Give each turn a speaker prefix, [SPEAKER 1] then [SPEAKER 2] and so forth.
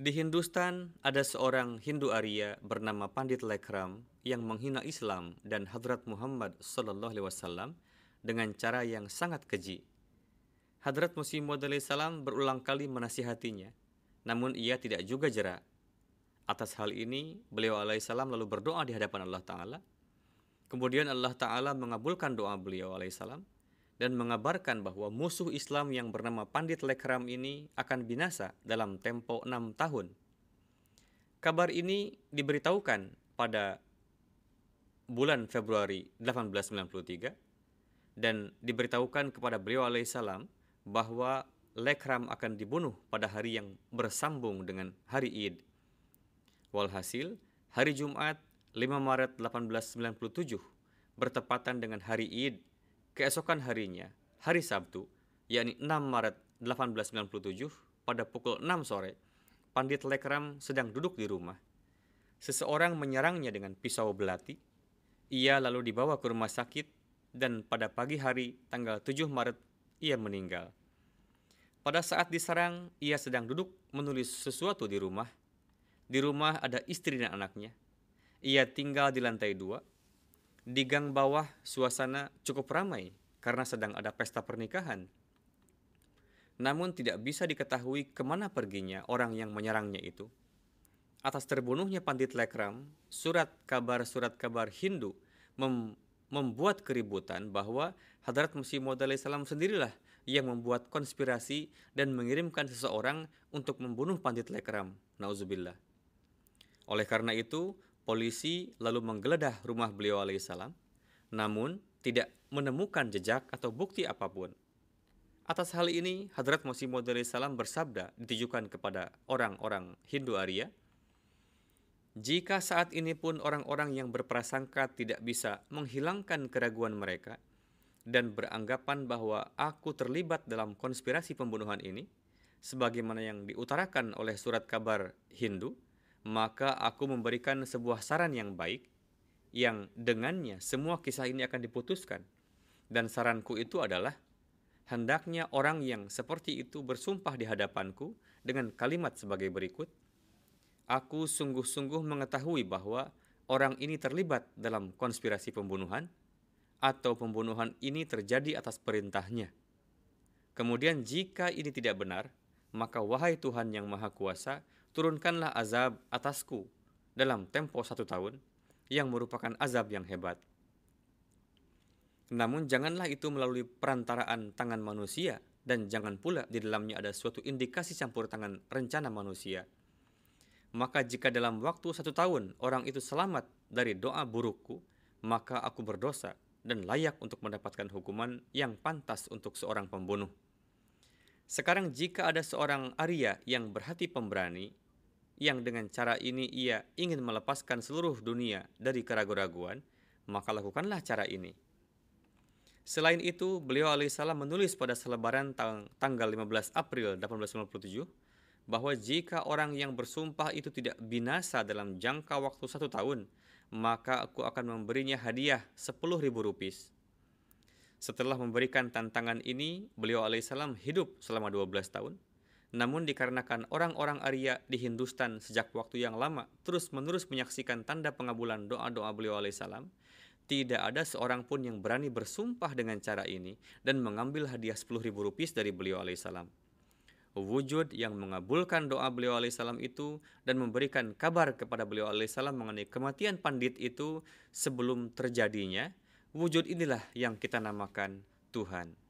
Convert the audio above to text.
[SPEAKER 1] Di Hindustan ada seorang Hindu Arya bernama Pandit Lekram yang menghina Islam dan Hadrat Muhammad Sallallahu Alaihi Wasallam dengan cara yang sangat keji. Hadrat Musi Maud salam berulang kali menasihatinya, namun ia tidak juga jerak. Atas hal ini, beliau alaihissalam lalu berdoa di hadapan Allah Ta'ala. Kemudian Allah Ta'ala mengabulkan doa beliau alaihissalam dan mengabarkan bahwa musuh Islam yang bernama Pandit Lekram ini akan binasa dalam tempo enam tahun. Kabar ini diberitahukan pada bulan Februari 1893 dan diberitahukan kepada beliau alaihissalam bahwa Lekram akan dibunuh pada hari yang bersambung dengan hari Id. Walhasil, hari Jumat 5 Maret 1897 bertepatan dengan hari Id Keesokan harinya, hari Sabtu, yakni 6 Maret 1897, pada pukul 6 sore, Pandit Lekram sedang duduk di rumah. Seseorang menyerangnya dengan pisau belati. Ia lalu dibawa ke rumah sakit dan pada pagi hari tanggal 7 Maret ia meninggal. Pada saat diserang, ia sedang duduk menulis sesuatu di rumah. Di rumah ada istri dan anaknya. Ia tinggal di lantai dua di gang bawah suasana cukup ramai karena sedang ada pesta pernikahan. Namun tidak bisa diketahui ke mana perginya orang yang menyerangnya itu. Atas terbunuhnya Pandit Lekram, surat kabar-surat kabar Hindu mem membuat keributan bahwa Hadrat Musi Maud salam sendirilah yang membuat konspirasi dan mengirimkan seseorang untuk membunuh Pandit Lekram. Nauzubillah. Oleh karena itu, Polisi lalu menggeledah rumah beliau alaihissalam, namun tidak menemukan jejak atau bukti apa pun. Atas hal ini, Hadrat Masih Maud salam bersabda ditujukan kepada orang-orang Hindu Arya, jika saat ini pun orang-orang yang berprasangka tidak bisa menghilangkan keraguan mereka dan beranggapan bahwa aku terlibat dalam konspirasi pembunuhan ini, sebagaimana yang diutarakan oleh surat kabar Hindu, maka aku memberikan sebuah saran yang baik yang dengannya semua kisah ini akan diputuskan. Dan saranku itu adalah hendaknya orang yang seperti itu bersumpah di hadapanku dengan kalimat sebagai berikut. Aku sungguh-sungguh mengetahui bahwa orang ini terlibat dalam konspirasi pembunuhan atau pembunuhan ini terjadi atas perintahnya. Kemudian jika ini tidak benar, maka wahai Tuhan yang Maha Kuasa, turunkanlah azab atasku dalam tempo satu tahun yang merupakan azab yang hebat. Namun janganlah itu melalui perantaraan tangan manusia dan jangan pula di dalamnya ada suatu indikasi campur tangan rencana manusia. Maka jika dalam waktu satu tahun orang itu selamat dari doa burukku, maka aku berdosa dan layak untuk mendapatkan hukuman yang pantas untuk seorang pembunuh. Sekarang jika ada seorang Arya yang berhati pemberani, yang dengan cara ini ia ingin melepaskan seluruh dunia dari keraguan-raguan, maka lakukanlah cara ini. Selain itu, beliau alaihissalam menulis pada selebaran tang tanggal 15 April 1897 bahwa jika orang yang bersumpah itu tidak binasa dalam jangka waktu satu tahun, maka aku akan memberinya hadiah 10 ribu rupis. Setelah memberikan tantangan ini, beliau alaihissalam hidup selama 12 tahun namun dikarenakan orang-orang Arya di Hindustan sejak waktu yang lama terus-menerus menyaksikan tanda pengabulan doa-doa beliau alaihissalam, tidak ada seorang pun yang berani bersumpah dengan cara ini dan mengambil hadiah 10 ribu rupiah dari beliau alaihissalam. Wujud yang mengabulkan doa beliau alaihissalam itu dan memberikan kabar kepada beliau alaihissalam mengenai kematian pandit itu sebelum terjadinya, wujud inilah yang kita namakan Tuhan.